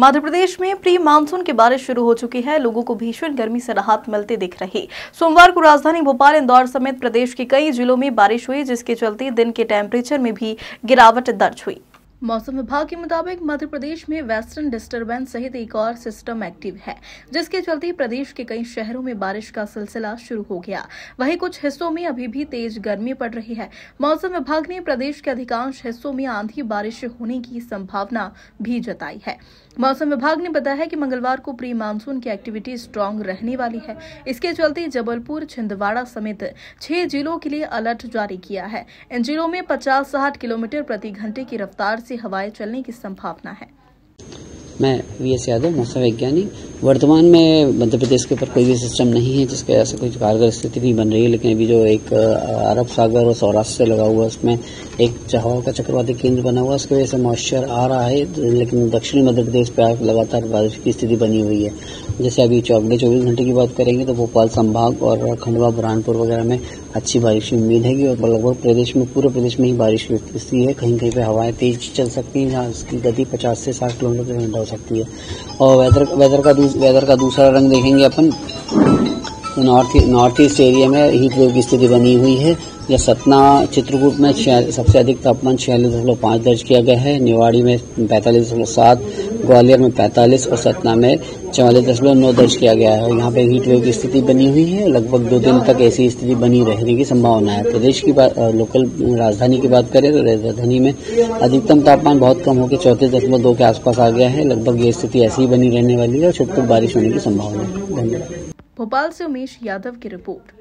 मध्य प्रदेश में pre monsoon की बारिश शुरू हो चुकी है। लोगों को भीषण गर्मी से राहत मिलती दिख रही। सोमवार को राजधानी भोपाल, इंदौर समेत प्रदेश के कई जिलों में बारिश हुई, जिसके चलते दिन के टेम्परेचर में भी गिरावट दर्ज हुई। मौसम विभाग के मुताबिक मध्य प्रदेश में वेस्टर्न डिस्टरबेंस सहित एक और सिस्टम एक्टिव है, जिसके चलते प्रदेश के कई शहरों में बारिश का सिलसिला शुरू हो गया। वहीं कुछ हिस्सों में अभी भी तेज गर्मी पड़ रही है। मौसम विभाग ने प्रदेश के अधिकांश हिस्सों में आंधी बारिश होने की संभावना भी जताई है। मौसम विभाग ने बताया कि मंगलवार को प्री मानसून की एक्टिविटी स्ट्रांग रहने वाली है। इसके चलते जबलपुर, छिंदवाड़ा समेत छह जिलों के लिए अलर्ट जारी किया है। इन जिलों में पचास साठ किलोमीटर प्रति घंटे की रफ्तार से हवाएँ चलने की संभावना है। मैं वी एस यादव मौसम वैज्ञानिक वर्तमान में मध्य प्रदेश के ऊपर कोई भी सिस्टम नहीं है जिसके वजह से कोई कारगर स्थिति नहीं बन रही है, लेकिन अभी जो एक अरब सागर और सौराष्ट्र से लगा हुआ है, उसमें एक हवा का चक्रवाती केंद्र बना हुआ है, उसकी वजह से मॉइस्चर आ रहा है, लेकिन दक्षिणी मध्य प्रदेश पर लगातार बारिश की स्थिति बनी हुई है। जैसे अभी अगले चौबीस घंटे की बात करेंगे तो भोपाल, संभाग और खंडवा, बुरहानपुर वगैरह में अच्छी बारिश की उम्मीद है और लगभग प्रदेश में, पूरे प्रदेश में ही बारिश की स्थिति है। कहीं कहीं पर हवाएँ तेज चल सकती हैं, जहाँ उसकी गति 50 से 60 किलोमीटर घंटा हो सकती है। और वेदर वेदर का वेदर का दूसरा रंग देखेंगे अपन। तो नॉर्थ नॉर्थ ईस्ट एरिया में हीट वेव की स्थिति बनी हुई है। या सतना, चित्रकूट में सबसे अधिक तापमान छियालीस दशमलव पाँच दर्ज किया गया है। निवाड़ी में पैंतालीस दशमलव सात ग्वालियर में पैंतालीस और सतना में चौवालीस दशमलव नौ दर्ज किया गया है। यहाँ पे हीट वेव की स्थिति बनी हुई है। लगभग दो दिन तक ऐसी स्थिति बनी रहने की संभावना है। प्रदेश की बात लोकल राजधानी की बात करें तो राजधानी में अधिकतम तापमान बहुत कम होकर चौंतीस दशमलव दो के आसपास आ गया है। लगभग ये स्थिति ऐसी ही बनी रहने वाली है और छुटपुट बारिश होने की संभावना है। धन्यवाद। भोपाल से उमेश यादव की रिपोर्ट।